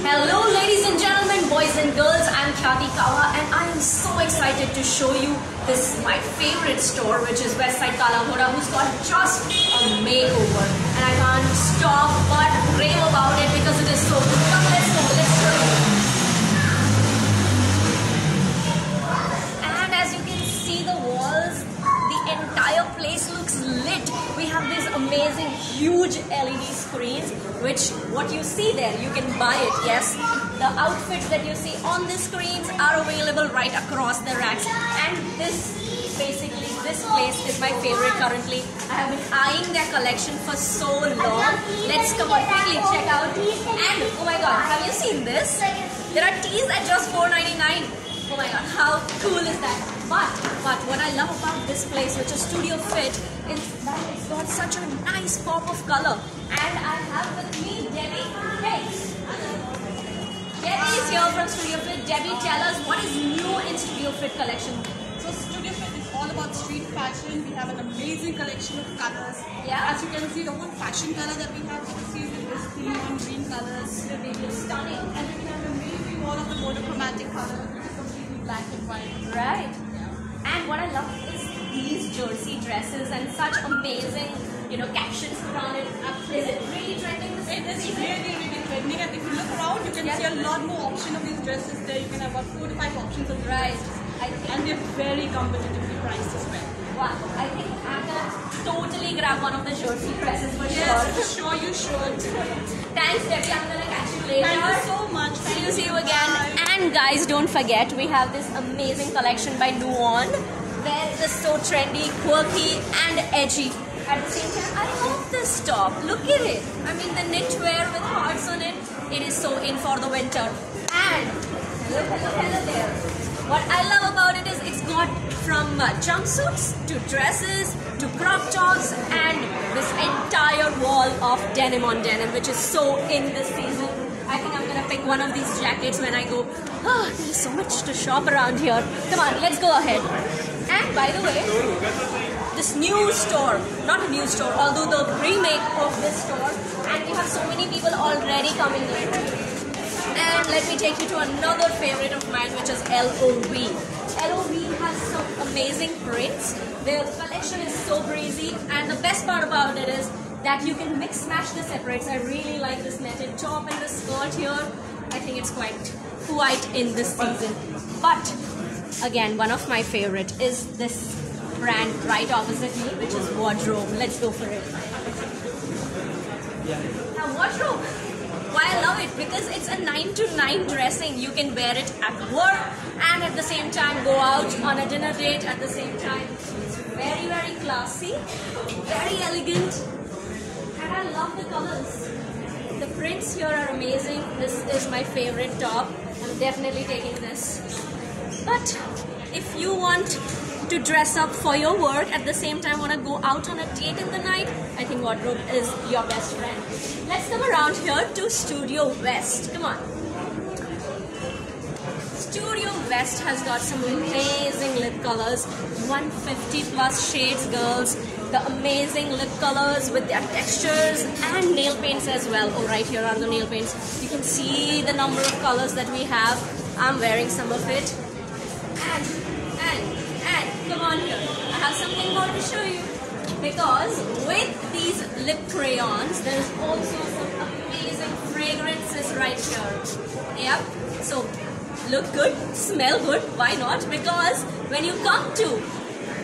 Hello, ladies and gentlemen, boys and girls. I'm Khyati Kava, and I am so excited to show you this my favorite store, which is Westside Kala Ghoda, who's got just a makeover, and I can't stop but rave about it because it is so good. Amazing, huge LED screens, which what you see there, you can buy it. Yes, the outfits that you see on the screens are available right across the racks. And this, basically, this place is my favorite currently. I have been eyeing their collection for so long. Let's come on quickly check out. And oh my God, have you seen this? There are teas at just 4.99. Oh my god, how cool is that? But, but what I love about this place, which is Studio Fit, is that it's got such a nice pop of color. And I have with me Debbie. Hey! Debbie is here from Studio Fit. Debbie, tell us what is new in Studio Fit collection. So Studio Fit is all about street fashion. We have an amazing collection of colors. Yeah. As you can see, the whole fashion color that we have for the season is neon green colors. Stunning. And then we have an amazing all of the monochromatic colors, which is completely black and white. Right. And what I love is these jersey dresses and such amazing, you know, captions put on it. Is it really trending this It is really, really trending. And if you look around, you can Yeah. see a lot more option of these dresses there. You can have about four to five options of Right. dresses. And they're very competitively priced as well. Wow, I think I'm gonna totally grab one of the jersey dresses for Yes, sure. sure you should. Thanks, Debbie. I'm gonna catch you later. Thank you so much. See you, see you again. Bye. And guys, don't forget we have this amazing collection by Nuon, where it is so trendy, quirky, and edgy. At the same time, I love this top. Look at it. I mean, the knitwear with hearts on it. It is so in for the winter. And hello, hello, hello there. What I love about it is it's got from uh, jumpsuits to dresses to crop tops and this entire wall of denim on denim, which is so in this season. I think I'm pick one of these jackets when I go. Oh, there's so much to shop around here. Come on, let's go ahead. And by the way, this new store, not a new store, although the remake of this store, and we have so many people already coming in. And let me take you to another favorite of mine, which is LOV. LOV has some amazing prints. Their collection is so breezy, and the best part about it is that you can mix match the separates. I really like this netted top and the skirt here. I think it's quite quite in this season. But again, one of my favorite is this brand right opposite me, which is Wardrobe. Let's go for it. Now, wardrobe. Why I love it because it's a 9 to 9 dressing. You can wear it at work and at the same time go out on a dinner date at the same time. It's very, very classy, very elegant, I love the colors. The prints here are amazing. This is my favorite top. I'm definitely taking this. But if you want to dress up for your work at the same time want to go out on a date in the night, I think wardrobe is your best friend. Let's come around here to Studio West. Come on. Studio West has got some amazing lip colors, 150 plus shades, girls. The amazing lip colors with their textures and nail paints as well. Oh, right here are the nail paints. You can see the number of colors that we have. I'm wearing some of it. And, and, and, come on here. I have something more to show you. Because with these lip crayons, there's also some amazing fragrances right here. Yep. So, look good, smell good, why not? Because when you come to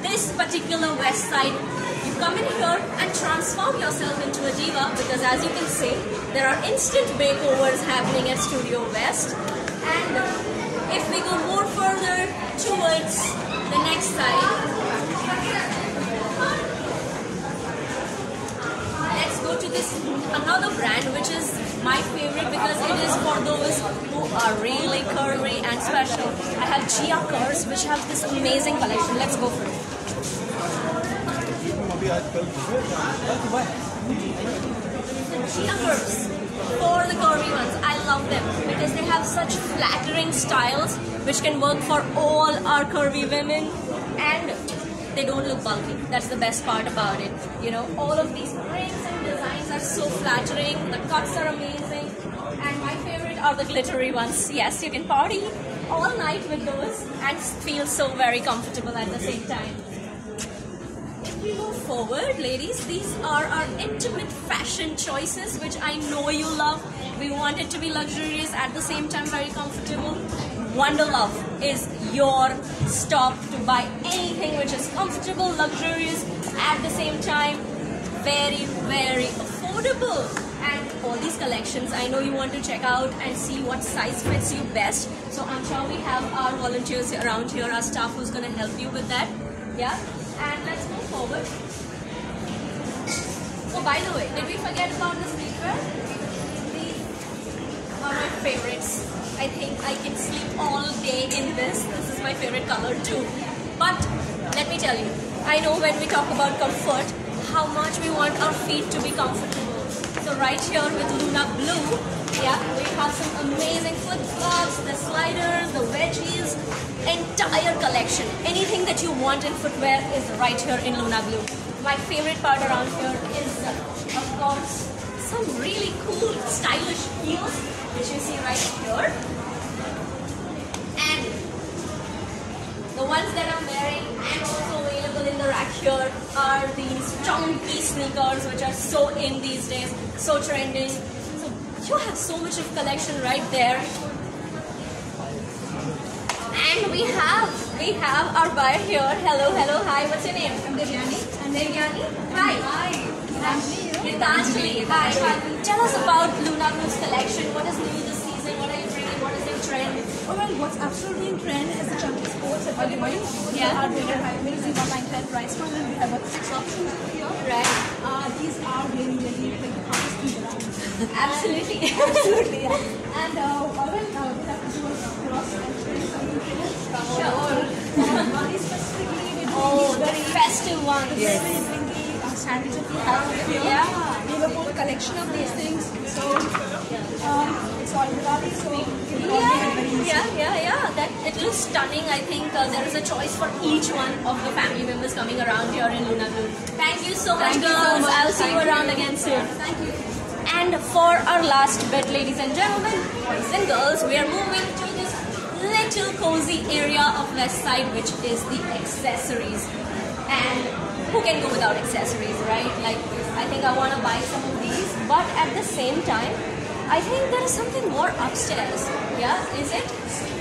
this particular Westside, come in here and transform yourself into a diva because as you can see, there are instant makeovers happening at Studio West. And if we go more further towards the next side, let's go to this another brand which is my favorite because it is for those who are really curvy and special. I have Gia Curves which have this amazing collection. Let's go for it. Curves for the curvy ones. I love them because they have such flattering styles which can work for all our curvy women and they don't look bulky. That's the best part about it. You know, all of these prints and designs are so flattering, the cuts are amazing, and my favorite are the glittery ones. Yes, you can party all night with those and feel so very comfortable at the same time. We move forward, ladies, these are our intimate fashion choices, which I know you love. We want it to be luxurious at the same time very comfortable. Wunderlove is your stop to buy anything which is comfortable, luxurious, at the same time very, very affordable. And all these collections, I know you want to check out and see what size fits you best. So I'm sure we have our volunteers around here, our staff who's going to help you with that. Yeah? And let's move forward. Oh, by the way, did we forget about the sleepwear? These are my favorites. I think I can sleep all day in this. This is my favorite color too. But let me tell you, I know when we talk about comfort, how much we want our feet to be comfortable. So right here with Luna Blu, yeah, we have some amazing flip flops, the sliders, the wedgies, entire collection. Anything that you want in footwear is right here in Luna Blu. My favorite part around here is, uh, of course, some really cool, stylish heels, which you see right here. And the ones that I'm wearing and also available in the rack here are these chunky sneakers, which are so in these days, so trending. You have so much of collection right there. And we have we have our buyer here. Hello, hello, hi. What's your name? I'm Devyani. And Devyani. Hi. Hi. Gitanjali. Hi. Hi. Tell us about Luna Blu's collection. What is new this season? What are you bringing? What is in trend? Oh, well, what's absolutely in trend is the chunky sports that we're doing. We Yeah. are doing a amazing online trend price point and we have about six options here. Right. Uh, these are really, really like the hottest things around. Absolutely. Absolutely. And uh, well, uh, we have to do a cross and bring some new trends. Sure. Specifically we do Oh, the very festive ones. Yes. Very windy uh, that we have here. Yeah. We have a whole collection of these things. So um, it's all Diwali, so we can all make Yeah, yeah, yeah, yeah. That it looks stunning. I think uh, there is a choice for each one of the family members coming around here in Luna Thank you so much, Thank you so girls. much. I'll see you around you. again soon. Thank you. And for our last bit, ladies and gentlemen, boys and girls, we are moving to this little cozy area of Westside, which is the accessories. And who can go without accessories, right? Like, I think I want to buy some of these, but at the same time, I think there is something more upstairs. Yeah, is it?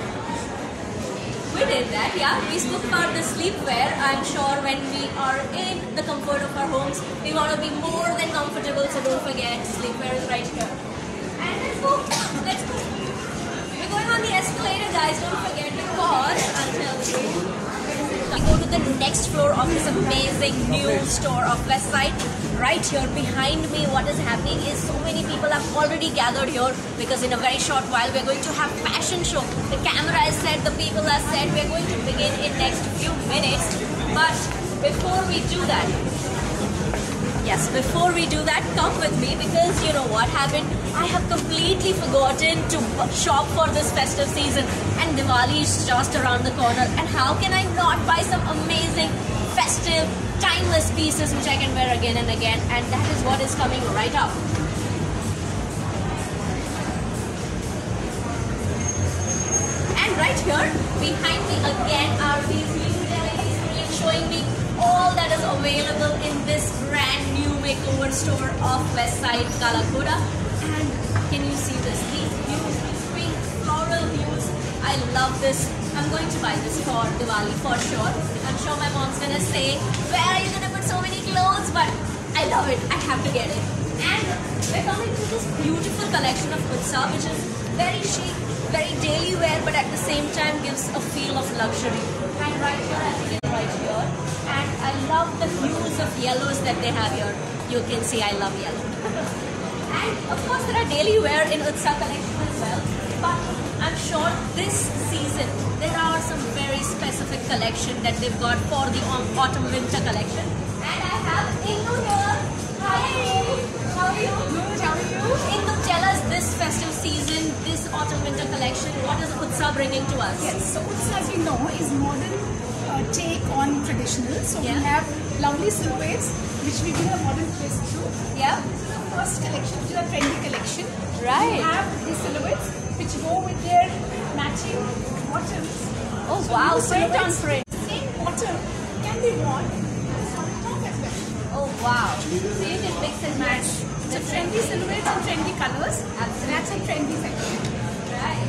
We did that, yeah. We spoke about the sleepwear. I'm sure when we are in the comfort of our homes, we want to be more than comfortable. So don't forget, sleepwear is right here. And let's go. Let's go. We're going on the escalator, guys. Don't forget because I'll the next floor of this amazing new store of Westside. Right here behind me, what is happening is so many people have already gathered here because in a very short while we're going to have fashion show. The camera is set, the people are set. We're going to begin in next few minutes. But before we do that, Yes, before we do that, come with me because you know what happened? I have completely forgotten to shop for this festive season and Diwali is just around the corner. And how can I not buy some amazing, festive, timeless pieces which I can wear again and again? And that is what is coming right up. And right here, behind me again are these really showing me all that is available in this brand new makeover store of Westside Kala Ghoda. Can you see this? These hues, these floral hues. I love this. I'm going to buy this for Diwali for sure. I'm sure my mom's gonna say, where are you gonna put so many clothes? But I love it. I have to get it. And we're coming to this beautiful collection of Utsa, which is very chic, very daily wear, but at the same time gives a feel of luxury. And right here, I think right here. And I love the hues of yellows that they have here. You can see I love yellow. and of course, there are daily wear in Utsa collection as well. But I'm sure this season there are some very specific collection that they've got for the autumn winter collection. And I have Indu here. Hi, how are you? Good, how are you? Indu, tell us this festive season, this autumn winter collection, what is Utsa bringing to us? Yes, so Utsa, as you know, is modern uh, take on traditional. So Yeah. we have lovely silhouettes which we do a modern twist to. Yeah. First collection, which is a trendy collection. Right. We have these silhouettes which go with their matching bottoms. Oh So wow, these print on print. Same bottom can be worn on top as well. Oh wow. So you can mix and match. So trendy silhouettes and trendy colors. Absolutely. That's a trendy section. Right.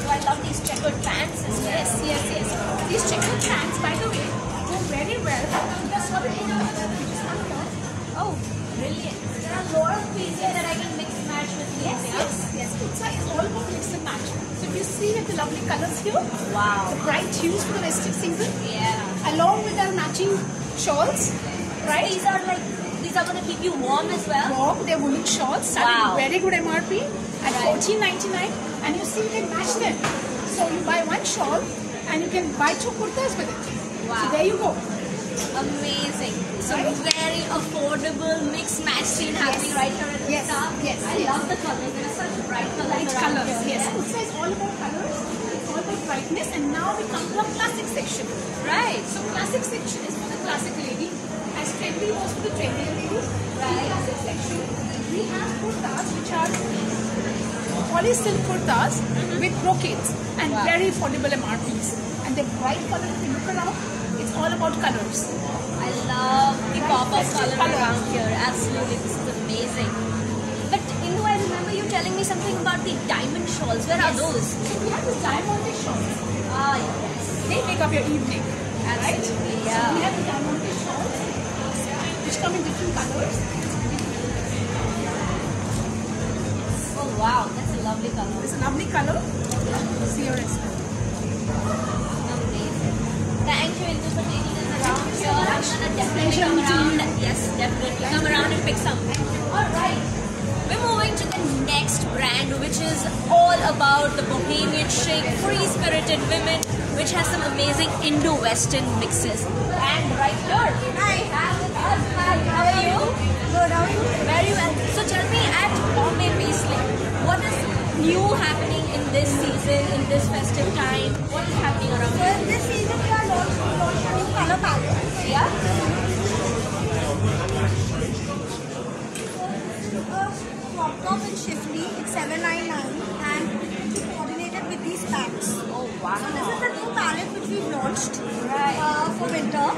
Oh, I love these checkered pants as well. Yes, yes, yes. These checkered pants, by the way, go very well. That's what it is. Oh, brilliant. There are a lot of pieces that I can mix and match with. Yes, yes, yes. Pizza is all about mix and match. So if you see with the lovely colors here, Wow. the bright hues for the festive season, Yeah. along with our matching shawls, right? These are like these are gonna keep you warm as well. Warm, they're woolen shawls, Wow. very good MRP at Right. fourteen ninety nine, and you see you can match them. So you buy one shawl, and you can buy two kurtas with it. Wow. So there you go. Amazing. So Right? very affordable mix match scene happening right here at the Yes, top. yes, I yes. love the colors. There are such bright colors. Bright colors, here. yes. Utsa is all about colors, it's all about brightness, and now we come to a classic section. Right. So classic section is for the classic lady, as trendy was for the trendy lady. Right. In classic section, we have kurtas which are poly silk kurtas mm-hmm. with brocades and Wow. very affordable MRPs. And the bright color, if you look around, all about colors. I love the pop of color around here. Absolutely, this is amazing. But Indu, I remember you telling me something about the diamond shawls. Where are those? So we have this diamond shawls. Ah, yes. They make up your evening. Absolutely, right? yeah. So we have the diamond shawls, which come in different colors. Oh wow, that's a lovely color. It's a lovely color. See your. Amazing. Thank you, Indu, for taking us around you so here. I'm much. gonna definitely come around. Yes, definitely come around and pick some. Alright. We're moving to the next brand, which is all about the bohemian chic, free-spirited women, which has some amazing Indo-Western mixes. And right here, I have with us. Hi, how are you? Good, how? Very well. So tell me, at Bombay Paisley, what is new happening in this season, in this festive time? What is happening around So in this season top in Shifty, it's 799 and coordinated with these packs. Oh wow. this is the new palette which we've launched for winter.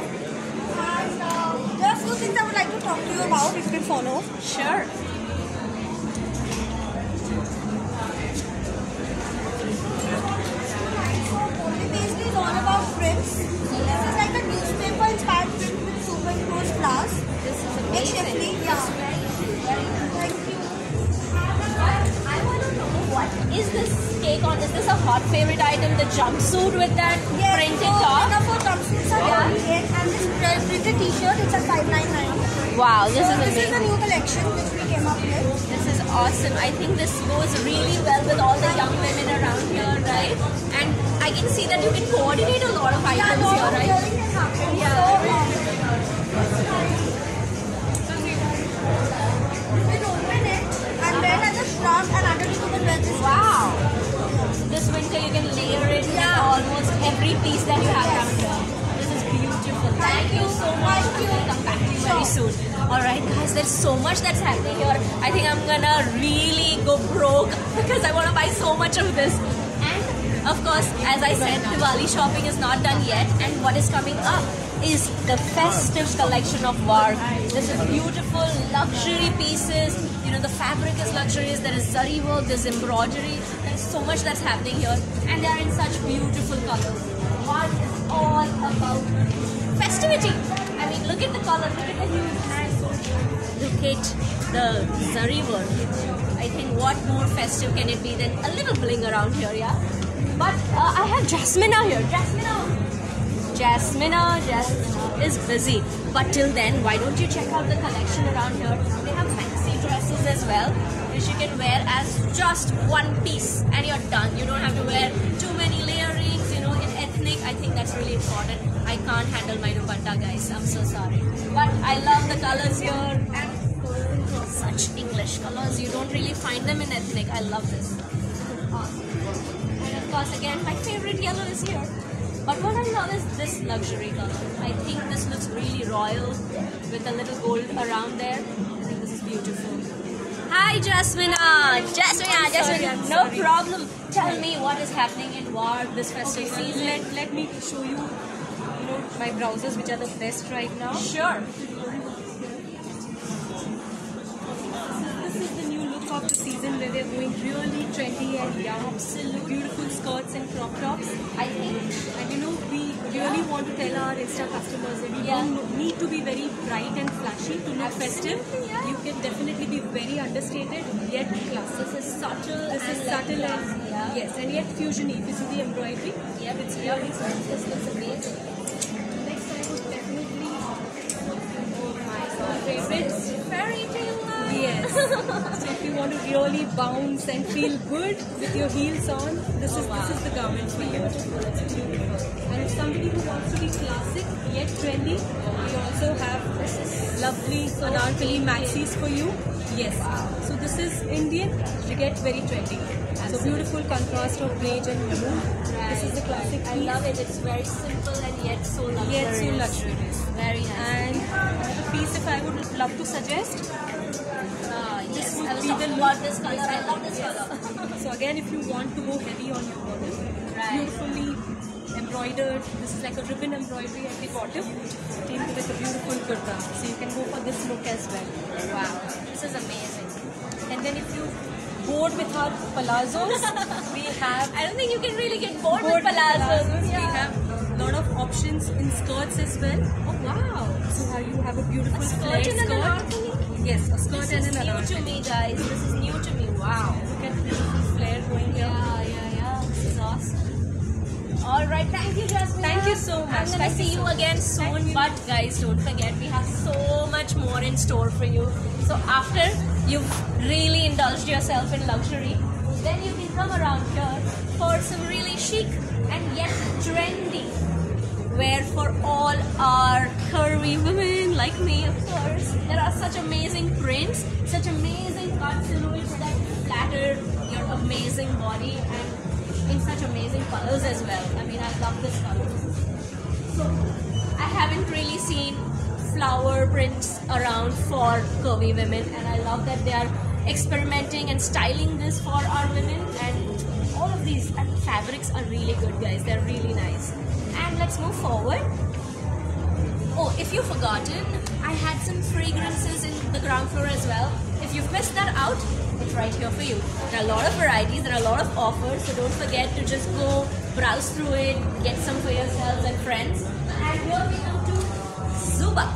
And uh, there are a few things I would like to talk to you about if you follow. Sure. Is this take on? Is this a hot favorite item? The jumpsuit with that Yes, printed so top? Singapore jumpsuits are Yeah. yeah. and this printed t-shirt, it's at 599. Wow, this so is this is a new collection which we came up with. This is awesome. I think this goes really well with all the young women around here, right? And I can see that you can coordinate a lot of Yeah, items lot here, right? can. Yeah. So, um, every piece that you have here. This is beautiful. Thank you so much. Thank you. I'll come back to you very soon. Alright guys, there's so much that's happening here. I think I'm gonna really go broke because I wanna buy so much of this. And of course, as I said, Diwali shopping is not done yet and what is coming up is the festive collection of Vark. This is beautiful luxury pieces. You know, the fabric is luxurious. There is zari work, there's embroidery. There's so much that's happening here and they are in such beautiful colors. Vark is all about festivity. I mean, look at the color, look at the hues. Look at the zari work. I think what more festive can it be than a little bling around here, yeah? But uh, I have Jasmina here. Jasmina! Jasmina, Jasmina is busy. But till then, why don't you check out the collection around here? They have fancy dresses as well, which you can wear as just one piece and you're done. You don't have to wear too I think that's really important. I can't handle my dupatta, guys. I'm so sorry. But I love the colors here and such English colors. You don't really find them in ethnic. I love this. Awesome. And of course, again, my favorite yellow is here. But what I love is this luxury color. I think this looks really royal with a little gold around there. I think this is beautiful. Hi, Jasmina. Uh, Jasmina, Jasmina. I'm No sorry. problem. Tell me what is happening in Ward this festive Okay, season. let, let me show you, you know, my browsers which are the best right now. Sure. We're going really trendy and young. Absolutely. Beautiful skirts and crop tops. I think And you know, we really want to tell our Insta customers that you Yeah. don't need to be very bright and flashy to look festive. Yeah. You can definitely be very understated yet classy. this is subtle This and is subtle and yeah. yes, and yet fusiony. This is the embroidery. Yep, it's. This looks amazing. If you want to really bounce and feel good with your heels on, this is this is the garment for you. And if somebody who wants to be classic yet trendy, we also have lovely anarkali maxis for you. Yes. So this is Indian. You get very trendy. So beautiful contrast of beige and blue. This is the classic. I love it. It's very simple and yet so luxurious. Yet so luxurious. Very nice. And another piece, if I would love to suggest, Ah, yes, I was be the talking about this color. I love this color. So again, if you want to go heavy on your bottom, Right. beautifully embroidered. This is like a ribbon embroidery at the bottom, teamed with a beautiful kurta. So you can go for this look as well. wow, this is amazing. And then if you bored with our palazzos, we have I don't think you can really get bored, bored with palazzos. We Yeah. have a lot of options in skirts as well. Oh wow. So how you have a beautiful Skirt and an skirt. Yes, a skirt This and is new to me, guys. This is new to me. Wow. Look at the beautiful flare going here. Yeah, yeah, yeah. This is awesome. All right, thank you, Jasmine. Thank you so much. I'm gonna Thank see you so much. again soon. you. But guys, don't forget we have so much more in store for you. So after you've really indulged yourself in luxury, then you can come around here for some really chic and yet trendy wear for all our curvy women like me, of course. There are such amazing prints, such amazing cut silhouettes that flatter your amazing body and in such amazing colors as well. I mean, I love this color. So, I haven't really seen flower prints around for curvy women, and I love that they are experimenting and styling this for our women. And all of these fabrics are really good, guys. They're really nice. And let's move forward. Oh, if you've forgotten, I had some fragrances in the ground floor as well. If you've missed that out, it's right here for you. There are a lot of varieties, there are a lot of offers, so don't forget to just go browse through it, get some for yourselves and friends. And here we come to Zuba.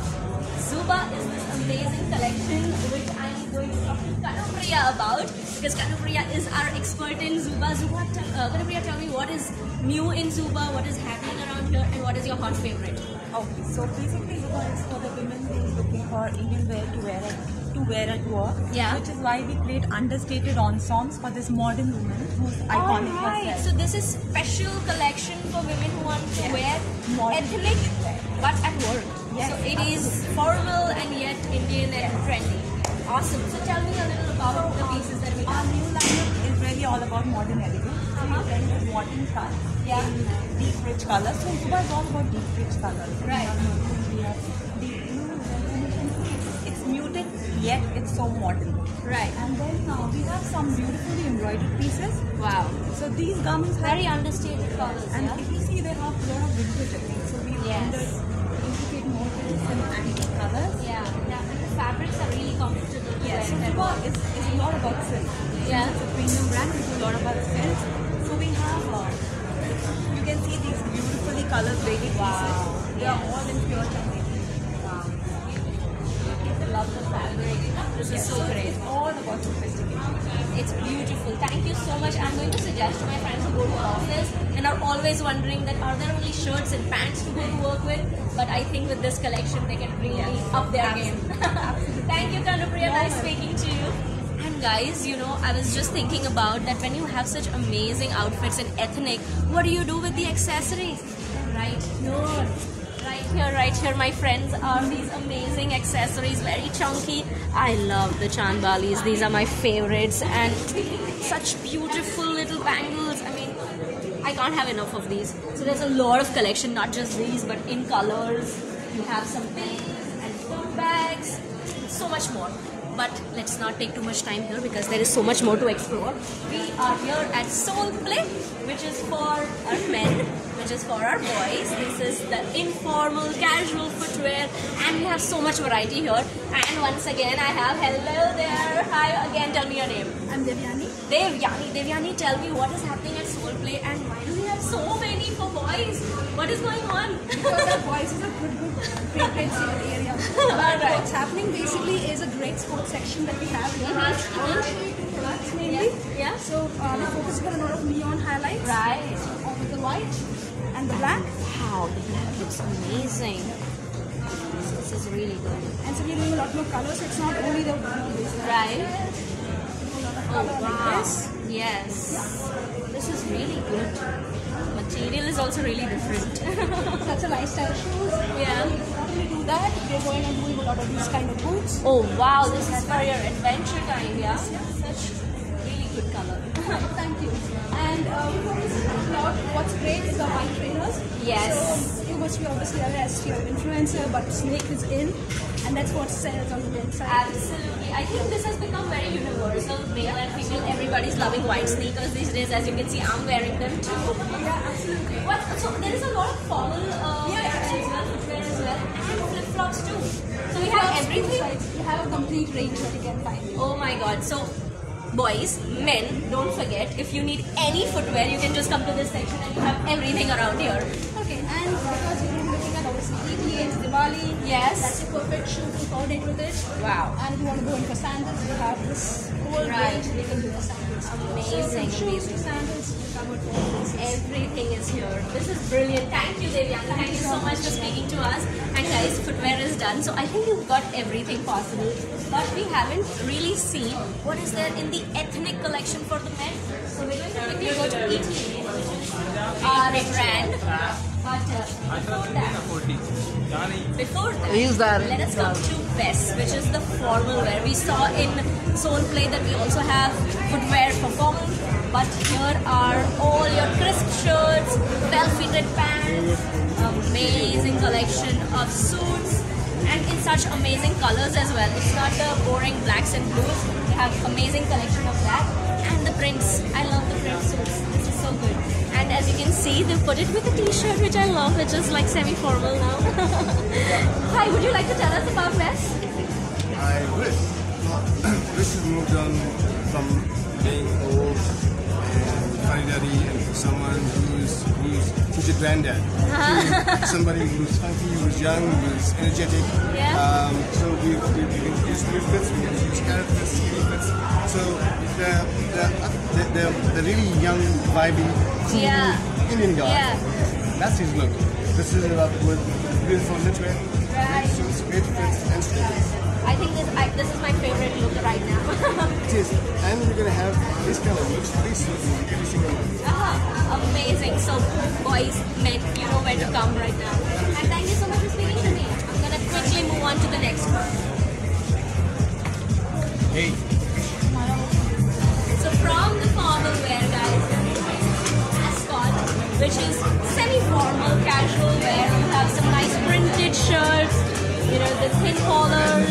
Zuba is this amazing collection which I'm going to talk to Kanupriya about because Kanupriya is our expert in Zuba. Zuba, uh, Kanupriya, tell me what is new in Zuba, what is happening around here, and what is your hot favorite? Okay, so basically Zuba is for the women who is looking for Indian wear to wear at, to wear at work. Yeah. Which is why we create understated ensembles for this modern woman who's iconic Alright, herself. so this is special collection for women who want to Yes. wear Modern. ethnic but at work. Yes, so it is formal and yet Indian and trendy. Awesome. So tell me a little about the pieces that Our new lineup is really all about modern elegance. So we with modern touch Yeah. deep rich colors. So Zuba is all about deep rich colors. Right. We have maroon, we have deep blue, and you can see it's, muted yet it's so modern. Right. And then uh, we have some beautifully embroidered pieces. Wow. So these garments have Very understated colors. And yeah? if you see, they have a lot of vintage techniques. So we Yes. rendered intricate motifs and antique colors. Yeah. Yeah. And the fabrics are really comfortable. to Yes, so wear work. is, is a lot about silk. Yeah. It's a premium brand, we do a lot about silk. So we have, uh, you can see these beautifully color graded Wow. pieces. They are all in pure. Love the fabric. This is so great. It's all about sophistication. It's beautiful. Thank you so much. I'm going to suggest to my friends who go to office and are always wondering that are there only shirts and pants to go to work with? But I think with this collection they can really up their game. Thank you, Kanupriya. Nice speaking to you. And guys, you know, I was just thinking about that when you have such amazing outfits and ethnic, what do you do with the accessories? Right here. Here, right here, my friends, are these amazing accessories, very chunky. I love the Chandbalis, these are my favorites, and such beautiful little bangles. I mean, I can't have enough of these. So there's a lot of collection, not just these, but in colors. You have some pins and tote bags, so much more. But let's not take too much time here because there is so much more to explore. We are here at Soleplay, which is for our men, which is for our boys. This is the informal, casual footwear, and we have so much variety here. And once again, I have hello there. Hi again. Tell me your name. I'm Devyani. Devyani, Devyani, tell me what is happening at Soul Play and why do we have so many for boys? What is going on? Because our boys is a good, good, sale area. But What's happening basically is a great sports section that we have here. Uh-huh. I want to show you two products mainly. Yeah, yeah. So uh, they focus on a lot of neon highlights. Right. With the white and the black. Wow, the black looks amazing. This is really good. And so we're doing a lot more colors. It's not only the Right? Oh, wow. this. Yes. This is really good. Material is also really different. Such a lifestyle shoes. yeah. Only do that, we're going and doing a lot of these kind of boots. Oh, wow, this is for your adventure time, yeah? Such really good color. Thank you. And uh, we a lot. What's great is the white trainers. Yes. So you must be obviously aware as your influencer, but Snake is in, and that's what sells on the inside. Absolutely. I think this has become very universal. Male and female, everybody's loving white sneakers these days. As you can see, I'm wearing them too. Yeah, absolutely. What? So there is a lot of formal uh, Yeah, as well, footwear as well, and flip flops too. So we have everything. You have a complete range that you can find. Oh my god. So boys, men, don't forget if you need any footwear, you can just come to this section and you have everything around here. Okay, and because you're looking at obviously Diwali. Yes. That's a perfect shoe to coordinate with it. Wow. And if you want to go in for sandals, you have this whole Right. range. You can do the sandals. Amazing, So shoes to sandals, you covered all. Everything is here. This is brilliant. Thank you, Devyani. Thank you so much for speaking to us. And guys, footwear is done. So I think you've got everything possible. But we haven't really seen what is there in the ethnic collection for the men. So we're going to quickly go to ETA, which is our brand. But uh, before that, before that, let us come to Best, which is the formal wear. We saw in Soul Play that we also have footwear for formal, but here are all your crisp shirts, well-fitted pants, amazing collection of suits, and in such amazing colors as well. It's not the boring blacks and blues. We have amazing collection of that, and the prints. I love the print suits. This is so good. And as you can see, they put it with a t-shirt, which I love, which is like semi-formal now. Hi, would you like to tell us about West? I wish. Wish has moved on from being old and funny daddy and someone who's who's who's your granddad. to somebody who's funky, who's young, who's energetic. Yeah. Um, so we we we can use new fits, we can use carrot fits, they're, they're really young, vibey, cool Yeah. Indian guy. Yeah. That's his look. This is about with beautiful knitwear, Right. suits, great fits, and sneakers. I think this I, this is my favorite look right now. It is. And we're going to have this kind of looks, these suits every single month. Ah, amazing. So, boys, men, you know where to come right now. And thank you so much for speaking to me. I'm gonna quickly move on to the next one. Hey. From the formal wear, guys, Ascot, which is semi-formal, casual wear. You have some nice printed shirts. You know the thin collars.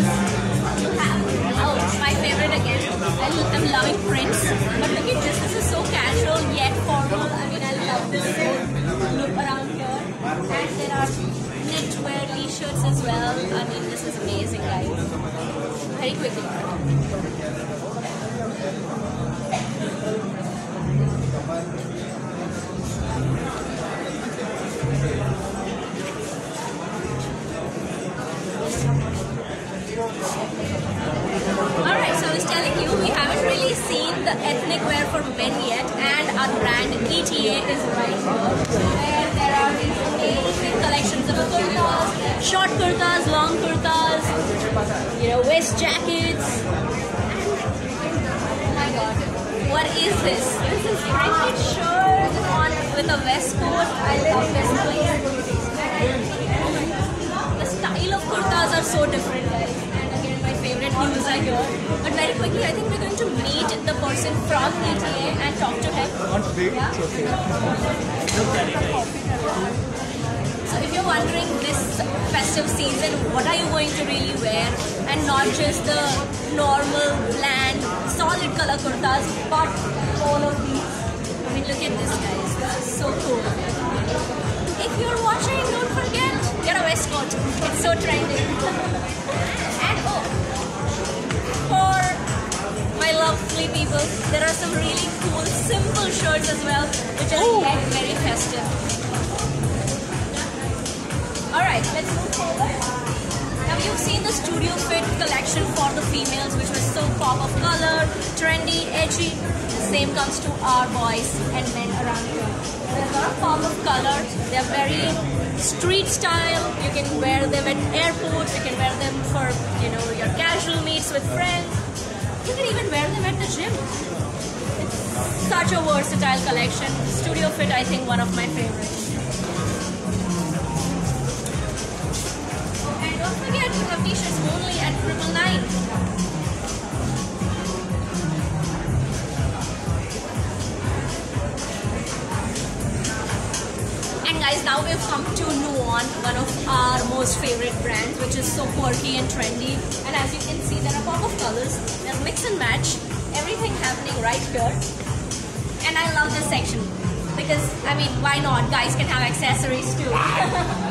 You have oh, my favorite again. I, I'm loving prints. But look at this. This is so casual yet formal. I mean, I love this look around here. And there are knitwear t-shirts as well. I mean, this is amazing, guys. Very quickly. Alright, so I was telling you, we haven't really seen the ethnic wear for men yet, and our brand ETA is right here. There are these amazing collections of kurtas, short kurtas, long kurtas, you know, waist jackets. What is this? This is printed shirt on with a vest coat. I love vest coats. The style of kurtas are so different, guys. And again, my favorite hues are here. But very quickly, I think we're going to meet the person from ETA and talk to him. Yeah? So if you're wondering this festive season, what are you going to really wear? And not just the normal, bland, solid color kurtas, but all of these. I mean, look at this, guys. This is so cool. If you're watching, don't forget, get a waistcoat. It's so trendy. and oh, for my lovely people, there are some really cool, simple shirts as well, which are yet very festive. Alright, let's move forward. You've seen the Studio Fit collection for the females, which was so pop of color, trendy, edgy. The same comes to our boys and men around here. They're of pop of color. They're very street style. You can wear them at airports. You can wear them for you know your casual meets with friends. You can even wear them at the gym. It's such a versatile collection. Studio Fit, I think, one of my favorites. T-shirts only at triple nine. And guys, now we've come to Nuon, one of our most favorite brands, which is so quirky and trendy. And as you can see, there are pop of colors, there's mix and match, everything happening right here. And I love this section because, I mean, why not? Guys can have accessories too.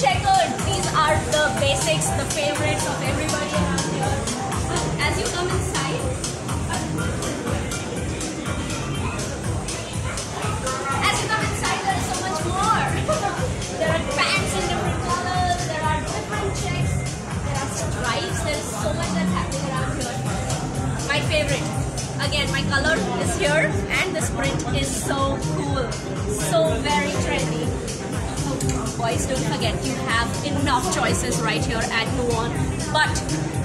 checkered, these are the basics, the favorites of everybody around here. As you come inside, as you come inside, there is so much more. there are pants in different colors, there are different checks, there are stripes, there is so much that's happening around here. My favorite. Again, my color is here and this print is so cool. So very trendy. Boys, don't forget you have enough choices right here at Nuon. But,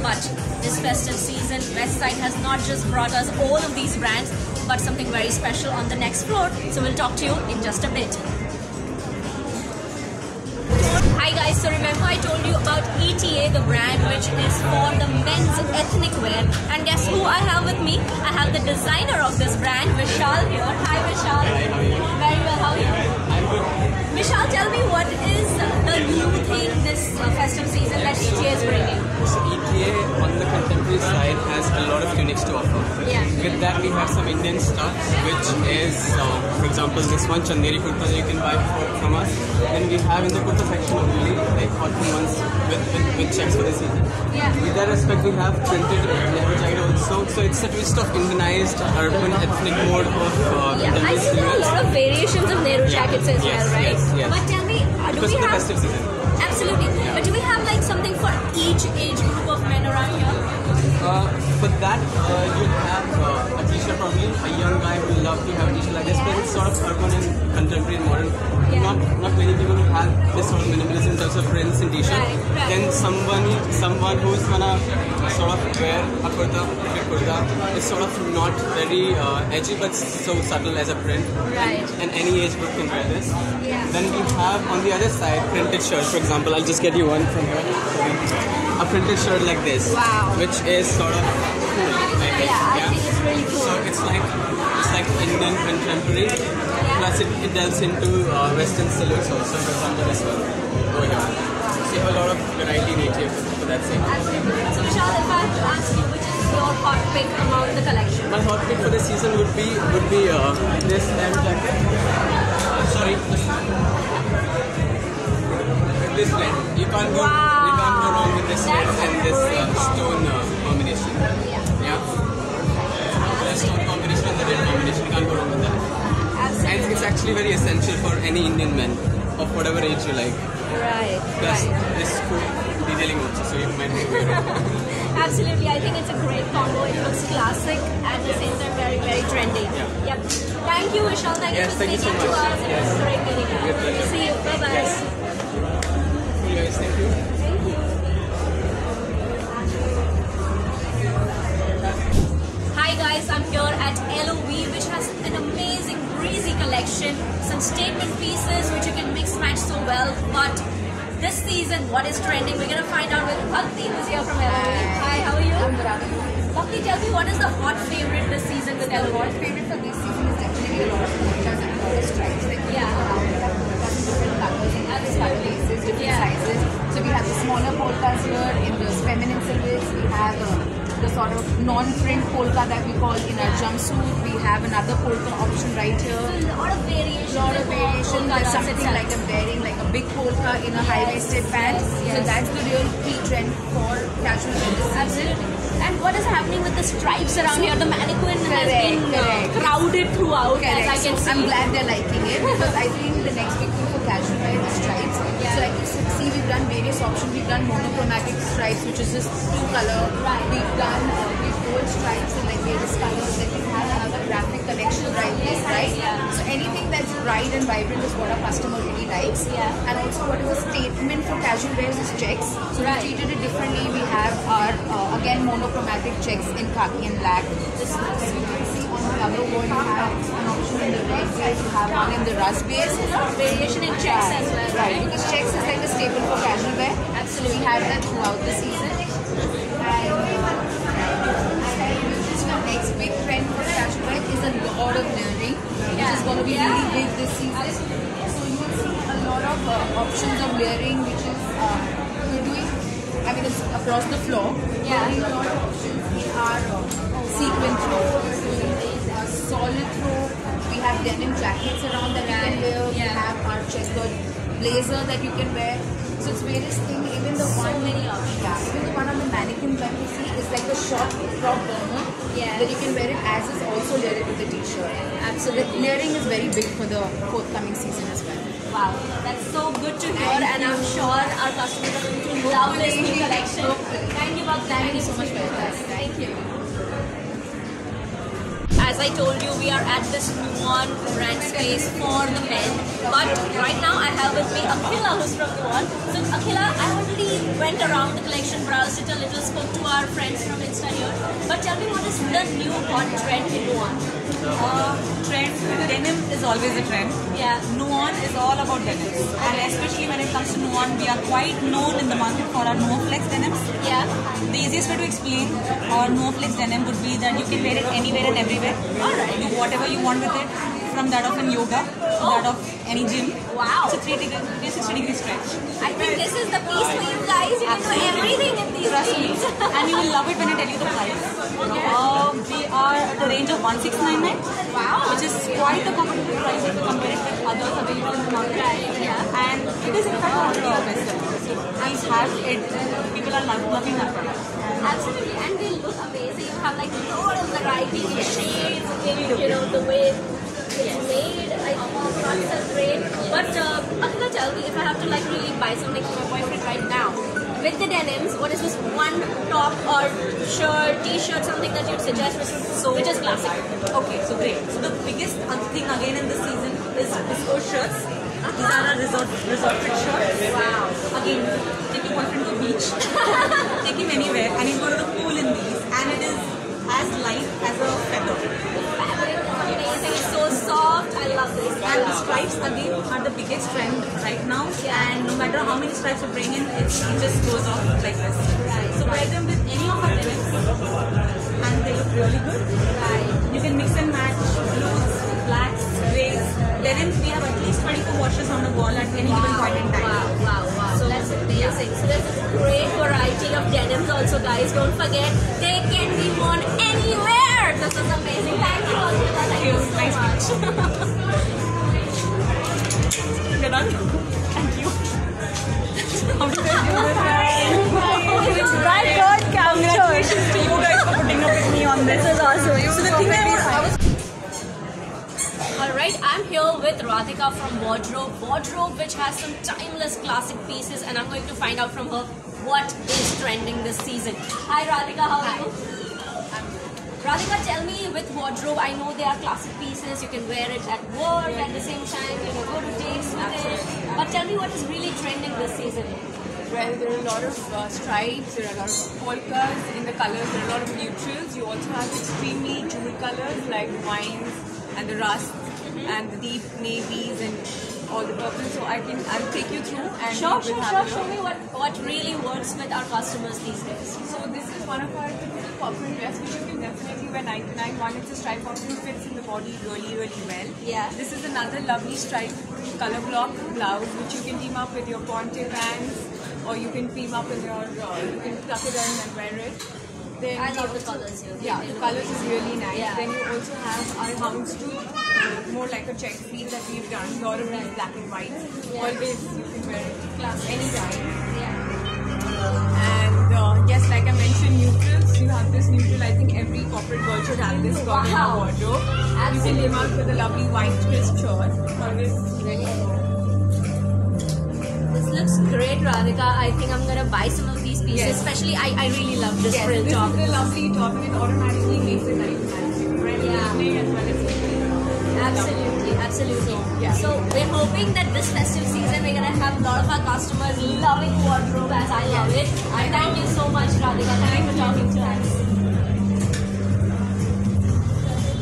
but this festive season, Westside has not just brought us all of these brands, but something very special on the next floor. So we'll talk to you in just a bit. Hi guys, so remember I told you about ETA, the brand which is for the men's ethnic wear. And guess who I have with me? I have the designer of this brand, Vishal here. Hi Vishal. Hi, how are you? Very well, how are you? Vishal, tell me what is the new thing this uh, festive season that ETA is bringing? On the contemporary side has a lot of uniques to offer. Yeah. With that, we have some Indian stuff, which is, uh, for example, this one Chanderi kurta that you can buy for, from us. Then we have in the kurta section only like cotton ones with, with, with checks for the season. Yeah. With that aspect, we have printed jacket also. So it's a twist of Indianized urban ethnic mode of uh, Yeah, I see there are a lot of variations of Nehru Yeah. jackets as Yes, well, right? yes, yes. But tell me, uh, do Because we have festive season. absolutely? But do we have like something for each age Uh, for that, uh, you have a. A young guy will love to have a this, but it's sort of urban and contemporary and modern. Yeah. Not not many people who have this sort of minimalism in terms of prints and t-shirt. Right, right. Then someone someone who's gonna sort of wear a kurta, fit kurta, is sort of not very uh, edgy, but so subtle as a print. Right. And any age group can wear this. Yeah. Then we have on the other side printed shirts. For example, I'll just get you one from here. A printed shirt like this, Wow. which is sort of cool. Like Yeah, it's really cool. So it's like it's like Indian contemporary. Plus it, it delves into uh, Western silhouettes also. For example, this one over here. So you have a lot of variety native for that. Absolutely. So Vishal, if I have to ask you, which is your hot pick among the collection? My hot pick for this season would be would be uh, this M jacket. Uh, sorry, this blend. You can't go you can't go wrong with this blend and this uh, stone uh, combination. Yeah. Can't go wrong with that. Absolutely. And it's actually very essential for any Indian man of whatever age you like. Right. Plus Right. this cool detailing also, so you might be wear it. Absolutely. I think it's a great combo. It looks classic at the same time very, very trendy. Yeah. Yep. Thank you, Vishal. Thank Yes, you for thank you so speaking to much. us. It Yes. was great meeting you. See you. Bye bye. Yes. Cool guys, thank you. Thank you. Hi guys, I'm here at LOV collection, some statement pieces which you can mix match so well, but this season, what is trending? We're gonna find out with Bhakti, who's here from LA. Hi, how are you? I'm good. How are you? Bhakti, tell me what is the hot favorite this season with The LA? hot favorite for this season is definitely a lot of polkas and a lot of stripes. Like Yeah. around we have polkas in different colors different Absolutely. sizes, different Yeah. sizes. So we have the smaller polkas here in the feminine silhouettes. We have uh, the sort of non-print polka that we call in our jumpsuit. We have another polka option right here. A lot of variation. lot of variation. There's something like I'm wearing like a big polka in a Yes, high-waisted pant. yes, So that's the real key trend for casual wear this. Absolutely. And what is happening with the stripes around here? The mannequin has Correct, been uh, correct. crowded throughout, as I can so see. I'm glad they're liking it because I think the next big thing for casual wear is stripes. Yeah. So you see, we've done various options. We've done monochromatic stripes, which is just two color. We've done uh, we've gold stripes in like various colors. Then we have another graphic collection right here, right? Yeah. So anything that's bright and vibrant is what our customer really likes. Yeah. And also what is a statement for casual wears is checks. So Right. we treated it differently. We have our uh, again monochromatic checks in khaki and black. Is as you can see on the other you have side, you have one in the rust base. Variation in checks as well, Right, because checks is like a staple for casual wear. Absolutely. We have that throughout the season. And, next big trend for casual wear is a lot of layering, which is going to be really big this season. So you will see a lot of uh, options of layering, which is uh, we're doing. I mean, it's across the floor. Yeah. We're doing a lot of options in our uh, sequin throw, solid throw. We have denim jackets around that you can wear. We have our checkered blazer that you can wear. So it's various things. Even the one many options. Yeah, even the one on the mannequin that you see is like a short crop burner. Yes. That you can wear it as is also layer it with the t-shirt. Absolutely. So the layering is very big for the forthcoming season as well. Wow, that's so good to hear, and I'm sure our customers are going to love this new collection. Thank you, Bhakti. Thank you so much for your time. Thank you. As I told you, we are at this Nuon brand space for the men. But right now, I have with me Akhila, who's from Nuon. So, Akhila, I already went around the collection, browsed it a little, spoke to our friends from Insta here. But tell me, what is the new hot trend in Nuon? Uh, trend, denim is always a trend. Yeah. Nuon is all about denims. And especially when it comes to Nuon, we are quite known in the market for our Nuoflex denims. Yeah. The easiest way to explain our Nuoflex denim would be that you can wear it anywhere and everywhere. Alright. Do whatever you want with it. From that of in yoga, to Oh. that of any gym. Wow. It's a 3 degree, 360 degree stretch. I think this is the piece for you guys. You can do everything in these Trust me. and you will love it when I tell you the price. The range of 1699. Wow. Which is quite a competitive price if you compare it with others available in the market. yeah. And it is in fact one of the best sellers. So have it. People are lo- loving our product. Absolutely, and they look amazing. You have like lot of variety in shades, in you know the way it's made. I think the cuts are great. But uh, Akhila, tell me if I have to like really buy something for my boyfriend right now. With the denims, what is this one top or shirt, t-shirt, something that you'd suggest which, would, which is classic? Okay, so great. So the biggest other thing again in this season is disco shirts. These are our resort resort shirts. Wow. Again, take your boyfriend to the beach, take him anywhere, and he'll go to the pool in these, and it is as light as a feather. Fabric is amazing. It's so I love this. And the stripes again are the biggest trend right now. And no matter how many stripes you bring in, it just goes off like this. So wear them with any of our denims, and they look really good. You can mix and match blues, blacks, grays. Denims, we have at least 24 washes on the wall at any given point in time. Wow, wow, wow. So that's amazing. So there's a great variety of denims also, guys. Don't forget, they can be worn anywhere. This is amazing. Thank you, Akhila. Thank you so Nice much. Thank you. That Congratulations to you guys for with me on this. Is awesome. So the thing is, I was Alright, I'm here with Radhika from Wardrobe. Wardrobe, which has some timeless classic pieces, and I'm going to find out from her what is trending this season. Hi, Radhika, how are you? Radhika, tell me with Wardrobe, I know they are classic pieces, you can wear it at work at the same time, you know, go to dates with it. But tell me what is really trending this season. Well, there are a lot of uh, stripes, there are a lot of polkas in the colors, there are a lot of neutrals. You also have extremely jewel colors like the wines and the rust and the deep navies and all the purple. So I can I'll take you through and Sure, sure, sure. Show me what, what really works with our customers these days. So this is one of our corporate dress which you can definitely wear 99. One, it's a stripe option, fits in the body really, really well. Yeah. This is another lovely stripe color block blouse which you can team up with your ponte pants or you can team up with your, uh, you can tuck it in and wear it. Then I love the colours here. Yeah, the colors is really nice. Yeah. Then you also have our houndstooth, more like a check feel that we've done. Lot of these black and white. Always you can wear it class think every corporate girl should have this got in Wow. her wardrobe. You can come out with a lovely white crisp shirt. Always This looks great, Radhika. I think I'm gonna buy some of these pieces. Yes. Especially, I, I really love this yes, frill this top. is the lovely top, and it automatically makes it nice and nice. You can Yeah. evening as well as evening. Absolutely, absolutely. Yeah. So we're hoping that this festive season we're gonna have a lot of our customers loving wardrobe as I love it. I thank you so much, Radhika. Thank you for talking to us.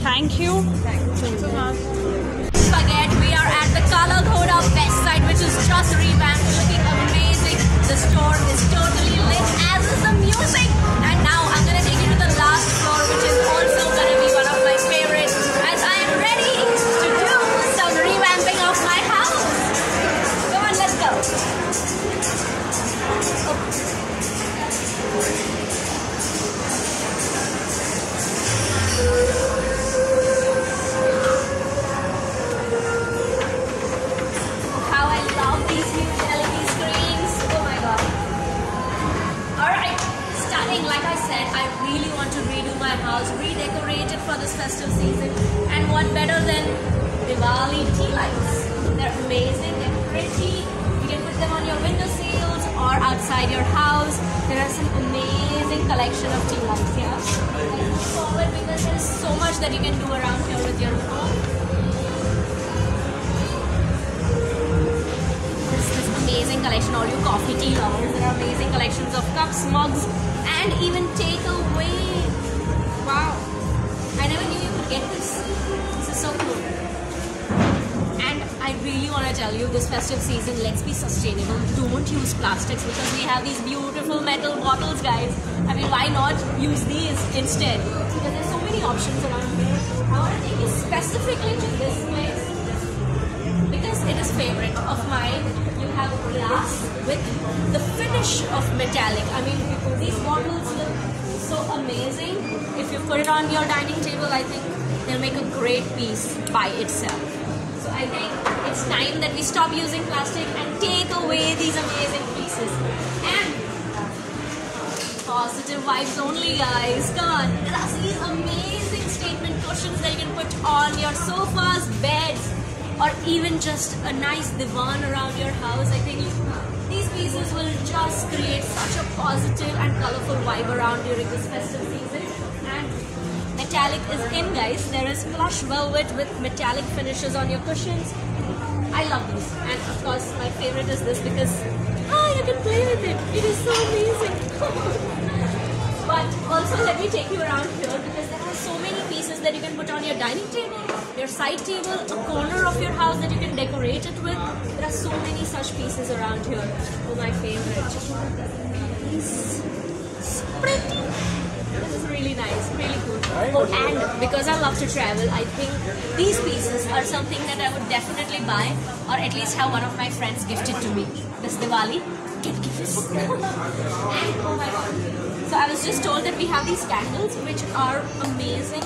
Thank you. Thank you so much. Forget we are at the Kala Ghoda Westside, which is just revamped, looking amazing. The store is totally lit, as is the music. It for this festive season. And what better than Diwali tea lights? They're amazing, they're pretty. You can put them on your window windowsills or outside your house. There are some amazing collection of tea lights here. Look forward because there's so much that you can do around here with your home. this, this amazing collection, all you coffee tea lovers. There are amazing collections of cups, mugs, and even takeaway. Never knew you could get this. This is so cool. And I really want to tell you this festive season, let's be sustainable. Don't use plastics because we have these beautiful metal bottles, guys. I mean, why not use these instead? Because there's so many options around here. I want to take you specifically to this place because it is favorite of mine. You have glass with the finish of metallic. I mean, because these bottles look amazing. If you put it on your dining table, I think they'll make a great piece by itself. So I think it's time that we stop using plastic and take away these amazing pieces. And positive vibes only, guys. Come on. There are these amazing statement cushions that you can put on your sofas, beds, or even just a nice divan around your house. I think these pieces will just create such a positive and colorful vibe around during this festive season. And metallic is in, guys. There is plush velvet with metallic finishes on your cushions. I love this. And of course, my favorite is this because ah, you can play with it. It is so amazing. but also, let me take you around here because there are so many pieces that you can put on your dining table, your side table, a corner of your house that you can decorate it with. There are so many such pieces around here. Oh, my favorite. This is pretty. This is really nice, really cool. Oh, and because I love to travel, I think these pieces are something that I would definitely buy, or at least have one of my friends gifted to me this Diwali. Get gifts. and oh my god. So I was just told that we have these candles which are amazing.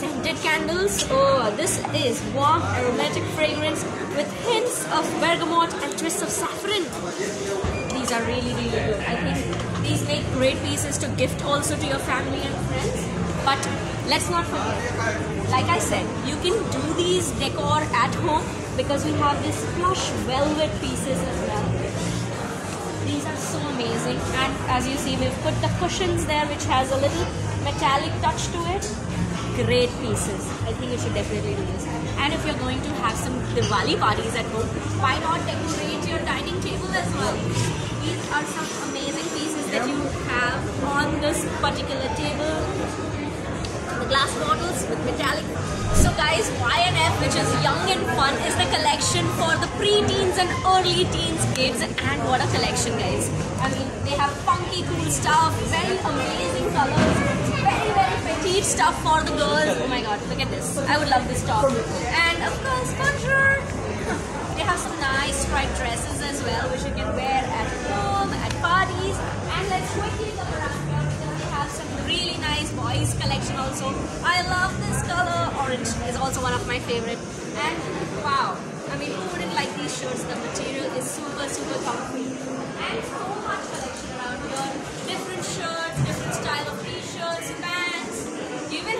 Scented candles. Oh, this is warm aromatic fragrance with hints of bergamot and twists of saffron. These are really, really good. I think these make great pieces to gift also to your family and friends. But let's not forget, like I said, you can do these decor at home because we have these plush velvet pieces as well. These are so amazing, and as you see, we've put the cushions there, which has a little metallic touch to it. Great pieces. I think you should definitely do this. And if you're going to have some Diwali parties at home, why not decorate your dining table as well? These are some amazing pieces that you have on this particular table. The glass bottles with metallic. So guys, YNF, which is Young and Fun, is the collection for the pre-teens and early teens kids. And what a collection, guys! I mean, they have funky, cool stuff, very amazing colors, petite stuff for the girls. Oh my God, look at this! I would love this top. And of course, bonjour. They have some nice striped dresses as well, which you can wear at home, at parties. And let's quickly look around here because they have some really nice boys collection also. I love this color. Orange is also one of my favorite. And wow, I mean, who wouldn't like these shirts? The material is super, super comfy. And so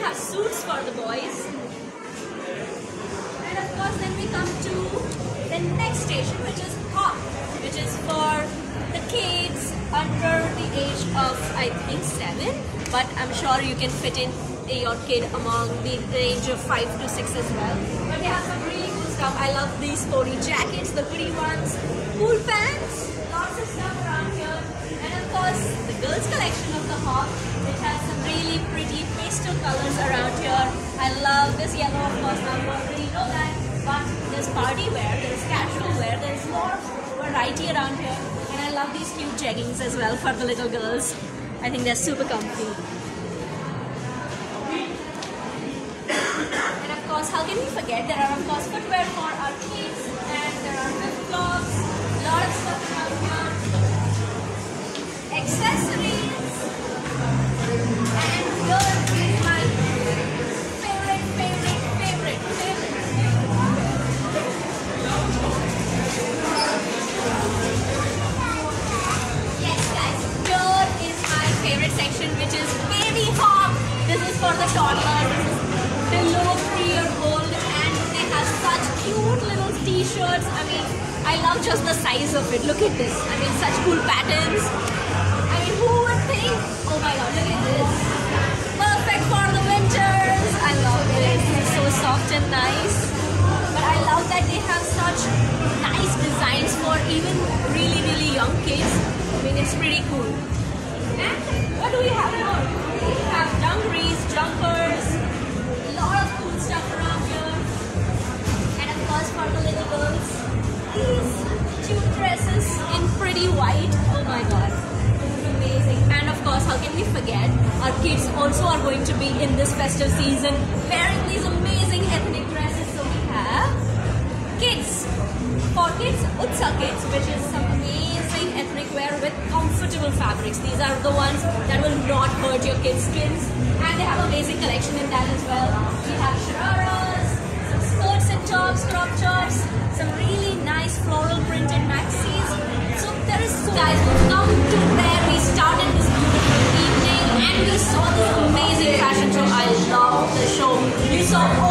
have suits for the boys. And of course, then we come to the next station, which is hop, which is for the kids under the age of, I think, seven. But I'm sure you can fit in your kid among the range of five to six as well. But they have some really cool stuff. I love these sporty jackets, the pretty ones, cool pants, lots of stuff around here. And of course, the girls' collection of the hop, which has some really pretty pastel colors around here. I love this yellow, of course, you already know that. But there's party wear, there's casual wear, there's more variety around here. And I love these cute jeggings as well for the little girls. I think they're super comfy. And of course, how can we forget? There are of course footwear for our kids and there are flip-flops, lot of stuff around here. Accessories. And favorite section, which is baby hop. This is for the toddlers. Below three-year-old, and they have such cute little t-shirts. I mean, I love just the size of it. Look at this. I mean, such cool patterns. I mean, who would think? Oh my God, look at this. Perfect for the winters. I love this. It's so soft and nice. But I love that they have such nice designs for even really, really young kids. I mean, it's pretty cool. What do we have more? We have dungarees, jumpers, a lot of cool stuff around here. And of course, for the little girls, these cute dresses in pretty white. Oh my god. Amazing. And of course, how can we forget? Our kids also are going to be in this festive season wearing these amazing ethnic dresses. So we have kids. For kids, Utsa Kids, which is some amazing ethnic wear with comfortable fabrics. These are the ones that will not hurt your kids' skins. And they have amazing collection in that as well. We have shararas, some skirts and tops, crop tops, some really nice floral printed maxis. So there is so guys, come to where we started this beautiful evening and we saw this amazing fashion show. I love the show. We saw